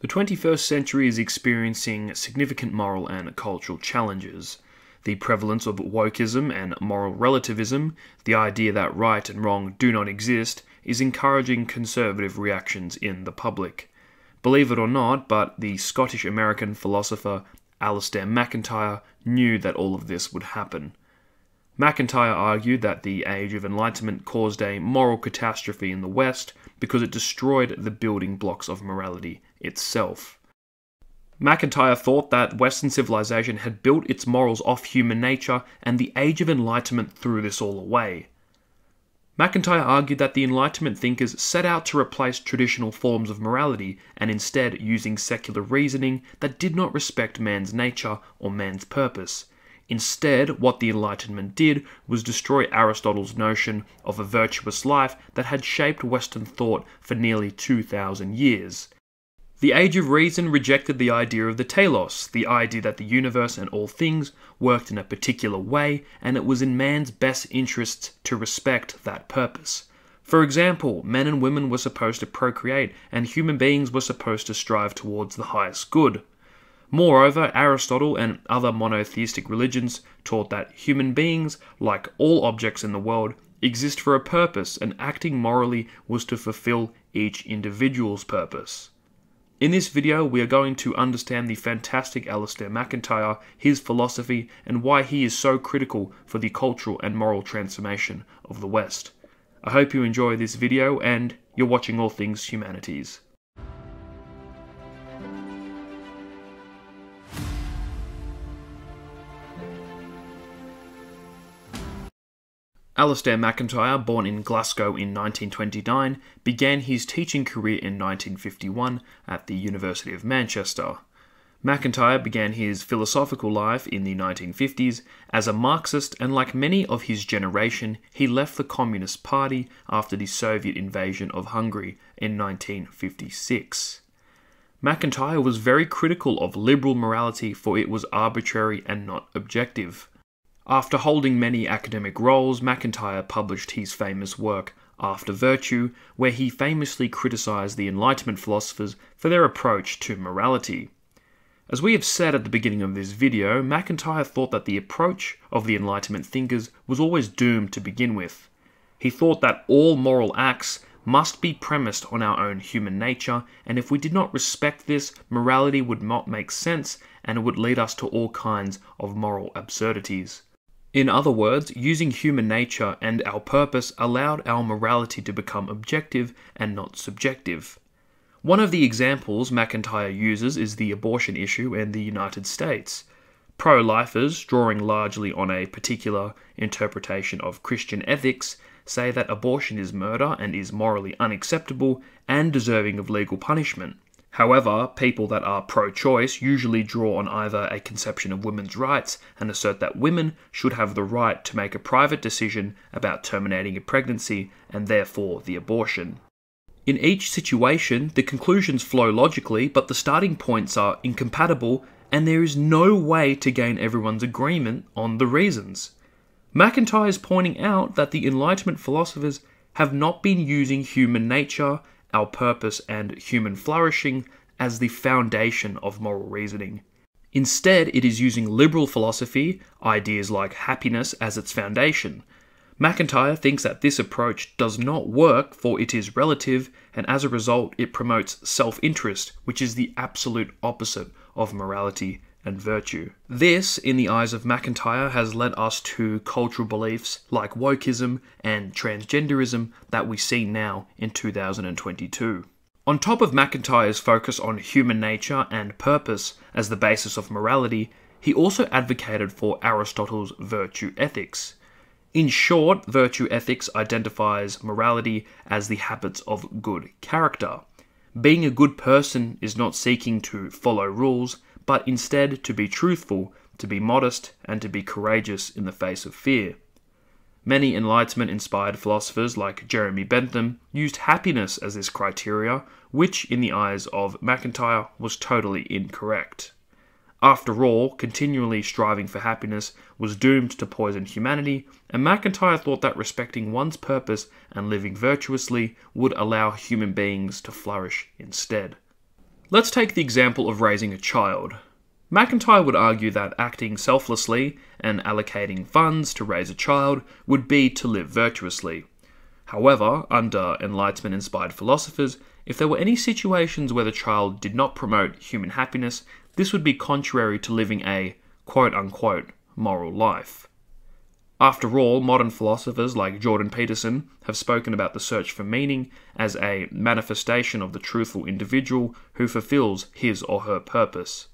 The 21st century is experiencing significant moral and cultural challenges. The prevalence of wokeism and moral relativism, the idea that right and wrong do not exist, is encouraging conservative reactions in the public. Believe it or not, but the Scottish American philosopher Alasdair MacIntyre knew that all of this would happen. MacIntyre argued that the Age of Enlightenment caused a moral catastrophe in the West because it destroyed the building blocks of morality itself. MacIntyre thought that Western civilization had built its morals off human nature, and the Age of Enlightenment threw this all away. MacIntyre argued that the Enlightenment thinkers set out to replace traditional forms of morality and instead using secular reasoning that did not respect man's nature or man's purpose. Instead, what the Enlightenment did was destroy Aristotle's notion of a virtuous life that had shaped Western thought for nearly 2,000 years. The Age of Reason rejected the idea of the telos, the idea that the universe and all things worked in a particular way, and it was in man's best interests to respect that purpose. For example, men and women were supposed to procreate, and human beings were supposed to strive towards the highest good. Moreover, Aristotle and other monotheistic religions taught that human beings, like all objects in the world, exist for a purpose, and acting morally was to fulfill each individual's purpose. In this video, we are going to understand the fantastic Alasdair MacIntyre, his philosophy, and why he is so critical for the cultural and moral transformation of the West. I hope you enjoy this video and you're watching All Things Humanities. Alasdair MacIntyre, born in Glasgow in 1929, began his teaching career in 1951 at the University of Manchester. MacIntyre began his philosophical life in the 1950s as a Marxist, and like many of his generation, he left the Communist Party after the Soviet invasion of Hungary in 1956. MacIntyre was very critical of liberal morality for it was arbitrary and not objective. After holding many academic roles, MacIntyre published his famous work, After Virtue, where he famously criticized the Enlightenment philosophers for their approach to morality. As we have said at the beginning of this video, MacIntyre thought that the approach of the Enlightenment thinkers was always doomed to begin with. He thought that all moral acts must be premised on our own human nature, and if we did not respect this, morality would not make sense and it would lead us to all kinds of moral absurdities. In other words, using human nature and our purpose allowed our morality to become objective and not subjective. One of the examples MacIntyre uses is the abortion issue in the United States. Pro lifers, drawing largely on a particular interpretation of Christian ethics, say that abortion is murder and is morally unacceptable and deserving of legal punishment. However, people that are pro choice usually draw on either a conception of women's rights and assert that women should have the right to make a private decision about terminating a pregnancy and therefore the abortion. In each situation, the conclusions flow logically, but the starting points are incompatible and there is no way to gain everyone's agreement on the reasons. MacIntyre is pointing out that the Enlightenment philosophers have not been using human nature our purpose, and human flourishing as the foundation of moral reasoning. Instead, it is using liberal philosophy, ideas like happiness, as its foundation. MacIntyre thinks that this approach does not work for it is relative, and as a result, it promotes self interest, which is the absolute opposite of morality and virtue. This, in the eyes of MacIntyre, has led us to cultural beliefs like wokeism and transgenderism that we see now in 2022. On top of MacIntyre's focus on human nature and purpose as the basis of morality, he also advocated for Aristotle's virtue ethics. In short, virtue ethics identifies morality as the habits of good character. Being a good person is not seeking to follow rules, but instead to be truthful, to be modest, and to be courageous in the face of fear. Many Enlightenment inspired philosophers like Jeremy Bentham used happiness as this criteria, which, in the eyes of MacIntyre, was totally incorrect. After all, continually striving for happiness was doomed to poison humanity, and MacIntyre thought that respecting one's purpose and living virtuously would allow human beings to flourish instead. Let's take the example of raising a child. MacIntyre would argue that acting selflessly and allocating funds to raise a child would be to live virtuously. However, under Enlightenment inspired philosophers, if there were any situations where the child did not promote human happiness, this would be contrary to living a quote unquote moral life. After all, modern philosophers like Jordan Peterson have spoken about the search for meaning as a manifestation of the truthful individual who fulfills his or her purpose.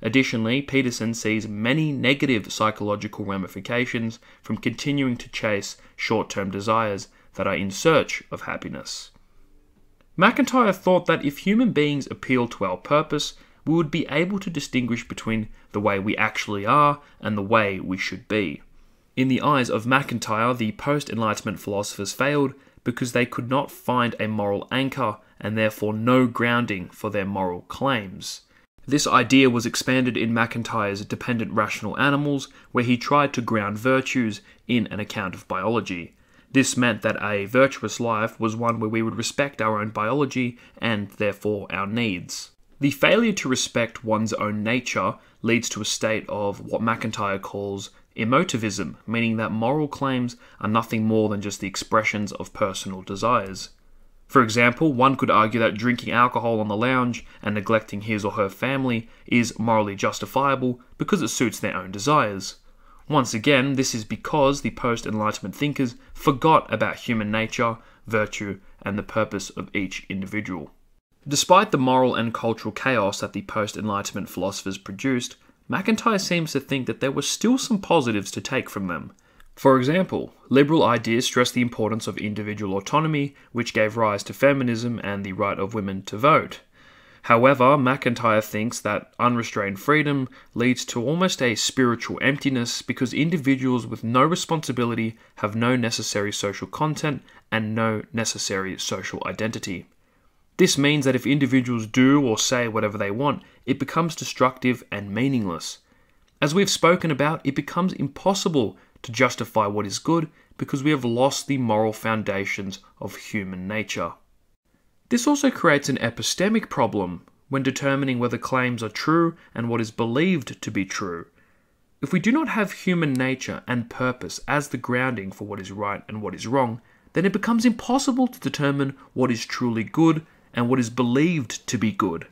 Additionally, Peterson sees many negative psychological ramifications from continuing to chase short term desires that are in search of happiness. MacIntyre thought that if human beings appeal to our purpose, we would be able to distinguish between the way we actually are and the way we should be. In the eyes of MacIntyre, the post Enlightenment philosophers failed because they could not find a moral anchor and therefore no grounding for their moral claims. This idea was expanded in MacIntyre's Dependent Rational Animals, where he tried to ground virtues in an account of biology. This meant that a virtuous life was one where we would respect our own biology and therefore our needs. The failure to respect one's own nature leads to a state of what MacIntyre calls emotivism, meaning that moral claims are nothing more than just the expressions of personal desires. For example, one could argue that drinking alcohol on the lounge and neglecting his or her family is morally justifiable because it suits their own desires. Once again, this is because the post Enlightenment thinkers forgot about human nature, virtue, and the purpose of each individual. Despite the moral and cultural chaos that the post Enlightenment philosophers produced, MacIntyre seems to think that there were still some positives to take from them. For example, liberal ideas stressed the importance of individual autonomy, which gave rise to feminism and the right of women to vote. However, MacIntyre thinks that unrestrained freedom leads to almost a spiritual emptiness because individuals with no responsibility have no necessary social content and no necessary social identity. This means that if individuals do or say whatever they want, it becomes destructive and meaningless. As we've spoken about, it becomes impossible to justify what is good because we have lost the moral foundations of human nature. This also creates an epistemic problem when determining whether claims are true and what is believed to be true. If we do not have human nature and purpose as the grounding for what is right and what is wrong, then it becomes impossible to determine what is truly good and what is believed to be good.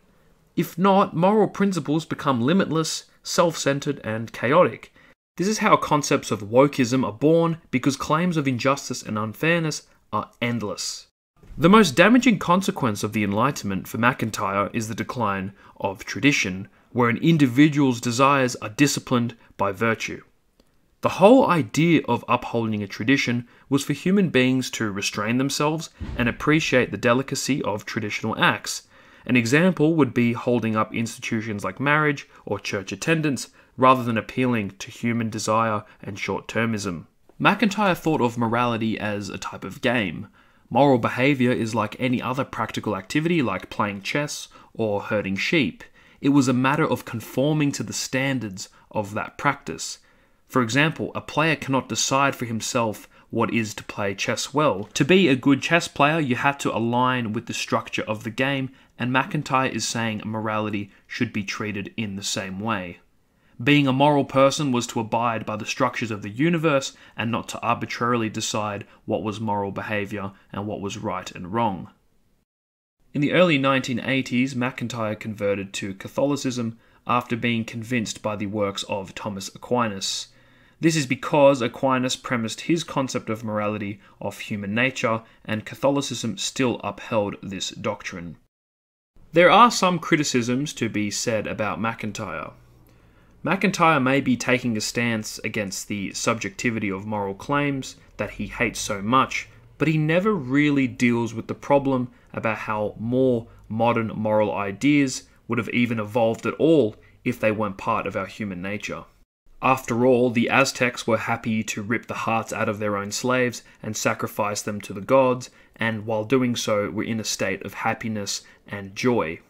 If not, moral principles become limitless, self centered, and chaotic, this is how concepts of wokeism are born because claims of injustice and unfairness are endless. The most damaging consequence of the Enlightenment for MacIntyre is the decline of tradition, where an individual's desires are disciplined by virtue. The whole idea of upholding a tradition was for human beings to restrain themselves and appreciate the delicacy of traditional acts. An example would be holding up institutions like marriage or church attendance rather than appealing to human desire and short termism. MacIntyre thought of morality as a type of game. Moral behaviour is like any other practical activity, like playing chess or herding sheep. It was a matter of conforming to the standards of that practice. For example, a player cannot decide for himself what is to play chess well. To be a good chess player, you have to align with the structure of the game, and MacIntyre is saying morality should be treated in the same way. Being a moral person was to abide by the structures of the universe and not to arbitrarily decide what was moral behaviour and what was right and wrong. In the early 1980s, MacIntyre converted to Catholicism after being convinced by the works of Thomas Aquinas. This is because Aquinas premised his concept of morality off human nature, and Catholicism still upheld this doctrine. There are some criticisms to be said about MacIntyre. MacIntyre may be taking a stance against the subjectivity of moral claims that he hates so much, but he never really deals with the problem about how more modern moral ideas would have even evolved at all if they weren't part of our human nature. After all, the Aztecs were happy to rip the hearts out of their own slaves and sacrifice them to the gods, and while doing so, were in a state of happiness and joy.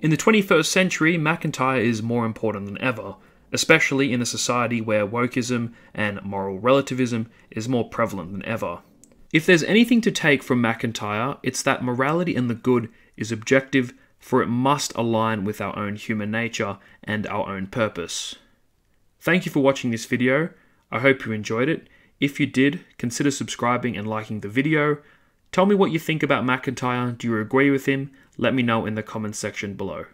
In the 21st century, MacIntyre is more important than ever, especially in a society where wokeism and moral relativism is more prevalent than ever. If there's anything to take from MacIntyre, it's that morality and the good is objective, for it must align with our own human nature and our own purpose. Thank you for watching this video. I hope you enjoyed it. If you did, consider subscribing and liking the video. Tell me what you think about MacIntyre. Do you agree with him? Let me know in the comments section below.